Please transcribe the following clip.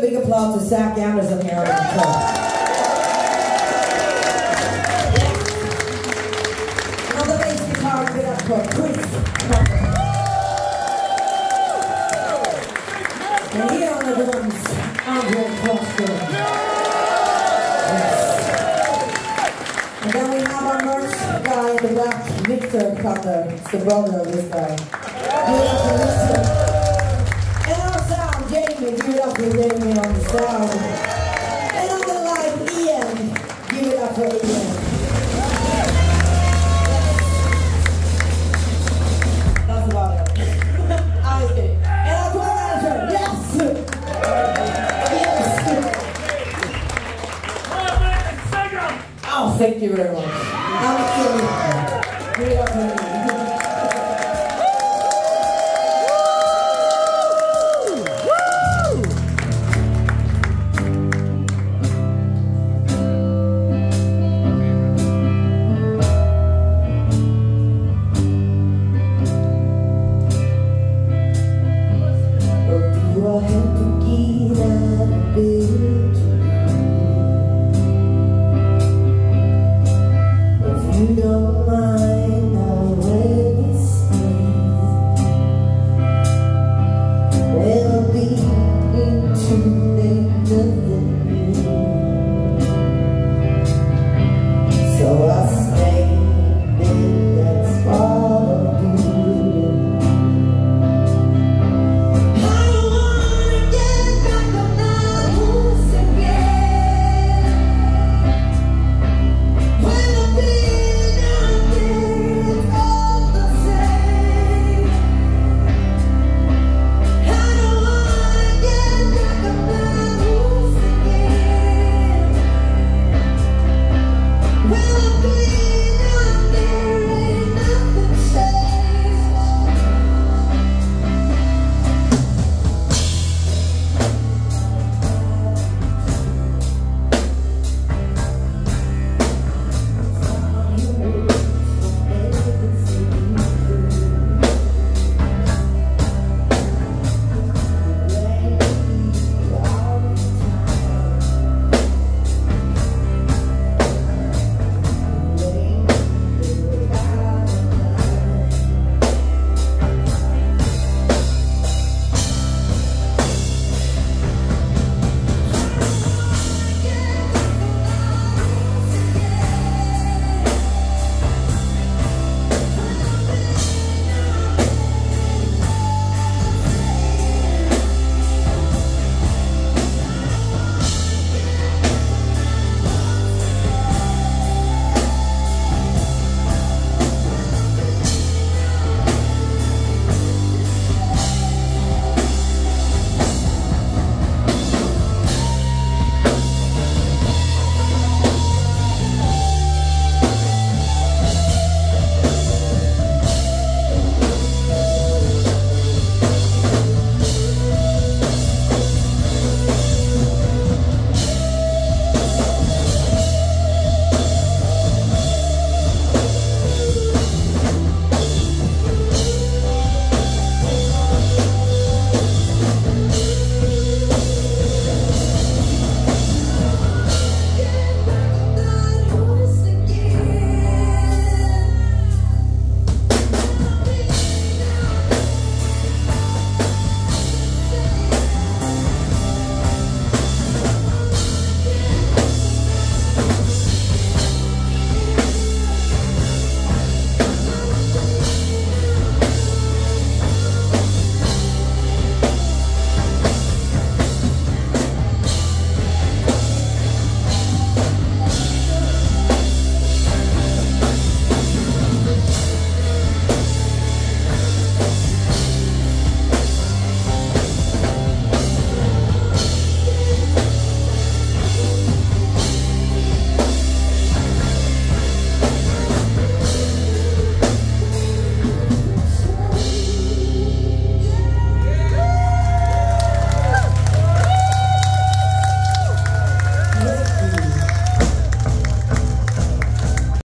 big applause to Zack Anderson here the show. On the bass guitar, give up for Chris. And here on the drums, Andre Foster. Yes. And then we have our merch guy in the back, Victor Cutler. It's the brother of this guy. Give it up for Victor. And our sound, Jamie, give it up for On. And on the live, Ian, give it up for Ian. That's about it. I see. And our tour manager, yes! Yes! Oh, thank you very much. I'm Ian. Give it up for Or do I have